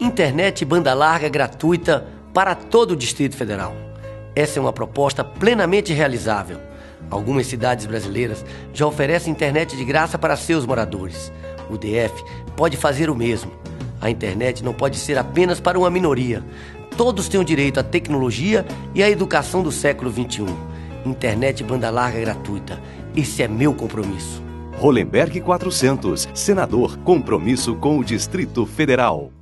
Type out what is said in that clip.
internet banda larga gratuita para todo o Distrito Federal. Essa é uma proposta plenamente realizável. Algumas cidades brasileiras já oferecem internet de graça para seus moradores. O DF pode fazer o mesmo. A internet não pode ser apenas para uma minoria. Todos têm o direito à tecnologia e à educação do século XXI. Internet banda larga gratuita. Esse é meu compromisso. Rolenberg 400, senador, compromisso com o Distrito Federal.